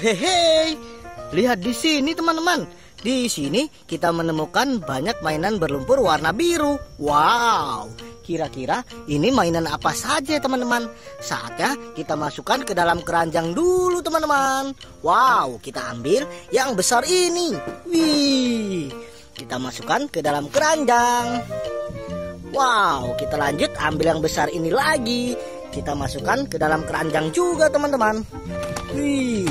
Hehehe, lihat di sini teman-teman. Di sini kita menemukan banyak mainan berlumpur warna biru. Wow, kira-kira ini mainan apa saja teman-teman? Saatnya kita masukkan ke dalam keranjang dulu teman-teman. Wow, kita ambil yang besar ini. Wih, kita masukkan ke dalam keranjang. Wow, kita lanjut ambil yang besar ini lagi. Kita masukkan ke dalam keranjang juga teman-teman. Wih,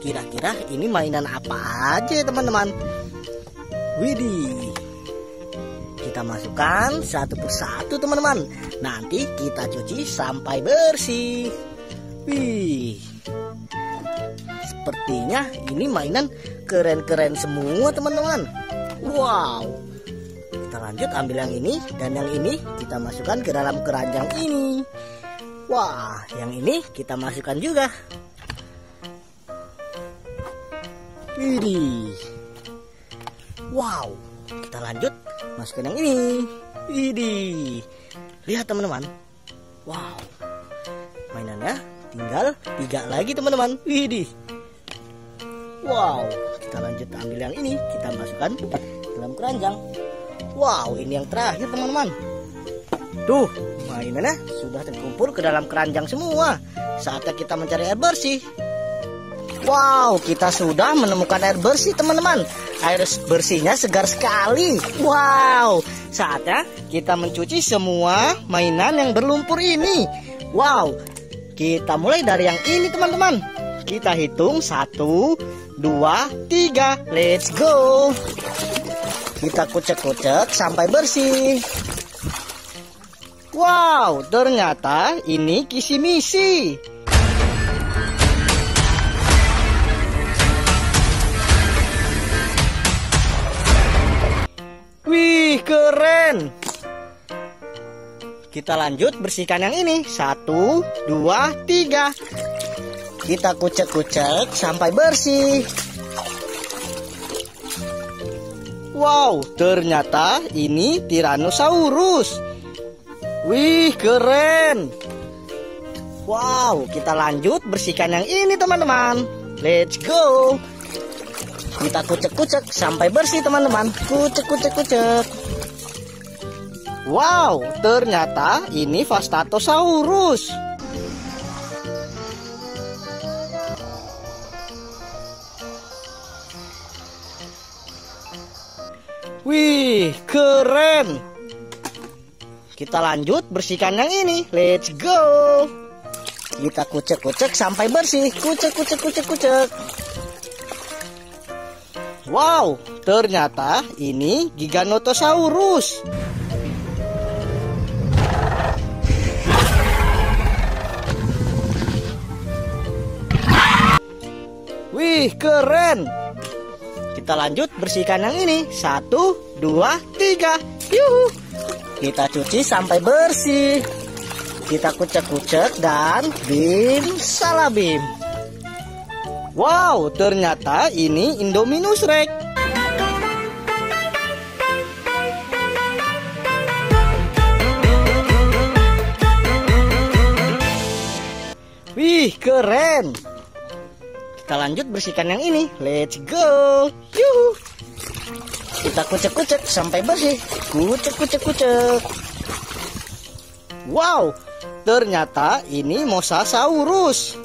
kira-kira ini mainan apa aja teman-teman? Widih, kita masukkan satu persatu teman-teman. Nanti kita cuci sampai bersih. Wih, sepertinya ini mainan keren-keren semua teman-teman. Wow, kita lanjut ambil yang ini dan yang ini kita masukkan ke dalam keranjang ini. Wah, yang ini kita masukkan juga. Widih. Wow, kita lanjut masukkan yang ini. Widih. Lihat teman-teman. Wow. Mainannya tinggal tiga lagi teman-teman. Widih. Wow, kita lanjut ambil yang ini, kita masukkan dalam keranjang. Wow, ini yang terakhir teman-teman. Tuh, mainannya sudah terkumpul ke dalam keranjang semua. Saatnya kita mencari air bersih. Wow, kita sudah menemukan air bersih teman-teman. Air bersihnya segar sekali. Wow, saatnya kita mencuci semua mainan yang berlumpur ini. Wow, kita mulai dari yang ini teman-teman. Kita hitung satu, dua, tiga. Let's go. Kita kucek-kucek sampai bersih. Wow, ternyata ini kisi-misi. Wih, keren. Kita lanjut bersihkan yang ini. Satu, dua, tiga. Kita kucek-kucek sampai bersih. Wow, ternyata ini Tyrannosaurus. Wih, keren. Wow, kita lanjut bersihkan yang ini teman-teman. Let's go. Kita kucek-kucek sampai bersih teman-teman. Kucek-kucek-kucek. Wow, ternyata ini Vastatosaurus. Wih, keren. Kita lanjut bersihkan yang ini. Let's go. Kita kucek-kucek sampai bersih. Kucek-kucek-kucek-kucek. Wow, ternyata ini Giganotosaurus. Wih, keren. Kita lanjut bersihkan yang ini. Satu, dua, tiga. Yuhu. Kita cuci sampai bersih. Kita kucek-kucek dan bim salabim. Wow, ternyata ini Indominus Rex. Wih, keren. Kita lanjut bersihkan yang ini. Let's go. Yuhu. Kita kucek-kucek sampai bersih. Kucek-kucek-kucek. Wow, ternyata ini Mosasaurus.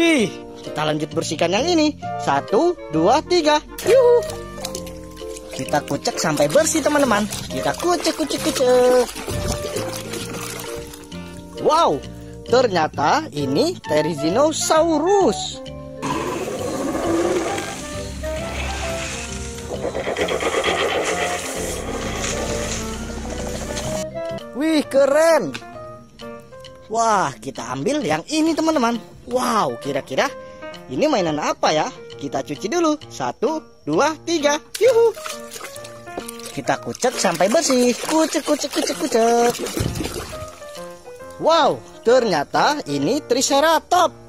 Wih, kita lanjut bersihkan yang ini. Satu, dua, tiga. Yuhu. Kita kucek sampai bersih teman-teman. Kita kucek, kucek, kucek. Wow, ternyata ini Therizinosaurus. Wih, keren. Wah, kita ambil yang ini teman-teman. Wow, kira-kira ini mainan apa ya? Kita cuci dulu. Satu, dua, tiga. Yuhu. Kita kucek sampai bersih. Kucek, kucek, kucek, kucek. Wow, ternyata ini Triceratops.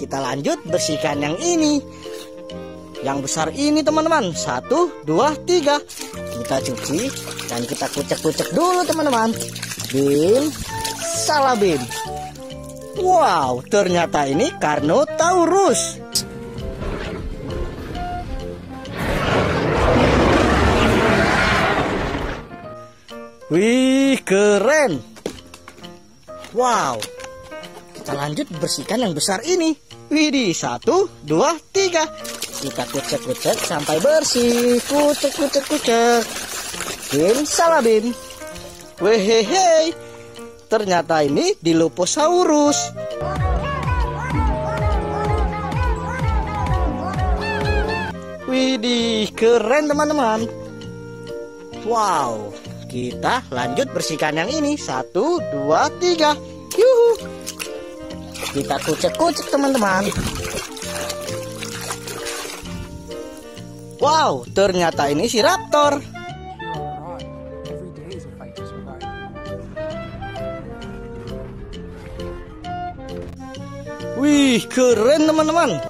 Kita lanjut bersihkan yang ini. Yang besar ini teman-teman. Satu, dua, tiga. Kita cuci dan kita kucek-kucek dulu teman-teman. Bim, salah bim. Wow, ternyata ini Carnotaurus. Wih, keren. Wow. Kita lanjut bersihkan yang besar ini. Widih, satu, dua, tiga. Kita kucek-kucek sampai bersih. Kucek, kucek, kucek. Bim, salah bim. Wehehe. Ternyata ini Dilophosaurus. Widih, keren teman-teman. Wow, kita lanjut bersihkan yang ini. Satu, dua, tiga. Kita kucek-kucek teman-teman. Wow, ternyata ini si raptor. Wih, keren teman-teman.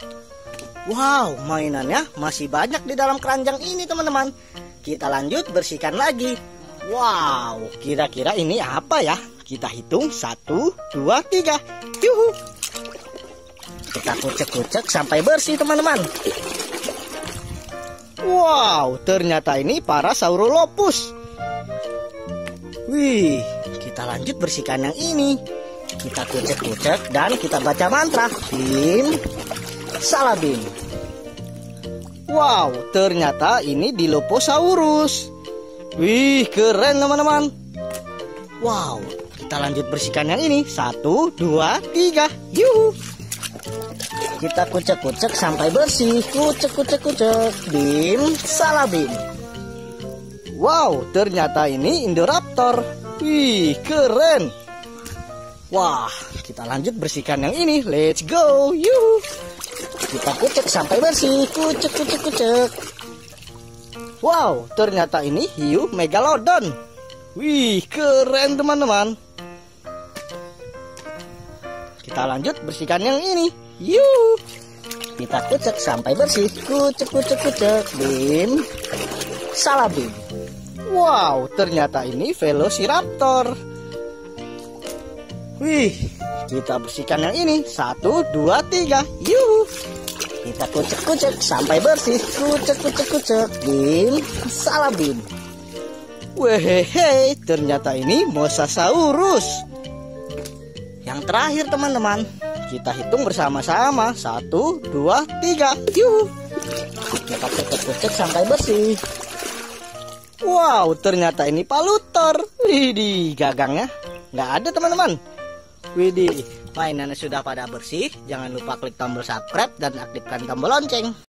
Wow, mainannya masih banyak di dalam keranjang ini teman-teman. Kita lanjut bersihkan lagi. Wow, kira-kira ini apa ya? Kita hitung satu, dua, tiga. Yuhu. Kita kucek-kucek sampai bersih teman-teman. Wow, ternyata ini para Saurolopus. Wih, kita lanjut bersihkan yang ini. Kita kucek-kucek dan kita baca mantra. Bim, salabim. Wow, ternyata ini Dilophosaurus. Wih, keren teman-teman. Wow, kita lanjut bersihkan yang ini. Satu, dua, tiga. Yuhu. Kita kucek-kucek sampai bersih. Kucek, kucek, kucek. Bim. Wow, ternyata ini Indoraptor. Wih, keren. Wah, kita lanjut bersihkan yang ini. Let's go. Yuhu. Kita kucek sampai bersih. Kucek, kucek, kucek. Wow, ternyata ini hiu megalodon. Wih, keren teman-teman. Kita lanjut bersihkan yang ini. Yuk. Kita kucek sampai bersih. Kucek, kucek, kucek. Bim. Salah bim. Wow, ternyata ini Velociraptor. Wih, kita bersihkan yang ini. Satu, dua, tiga. Yuh. Kita kucek-kucek sampai bersih. Kucek, kucek, kucek. Bim, salah bim. Wehehe, ternyata ini Mosasaurus. Yang terakhir teman-teman, kita hitung bersama-sama. Satu, dua, tiga. Yuh. Kita kucek-kucek sampai bersih. Wow, ternyata ini palutor. Widih, gagangnya nggak ada teman-teman. Widih, mainannya sudah pada bersih. Jangan lupa klik tombol subscribe dan aktifkan tombol lonceng.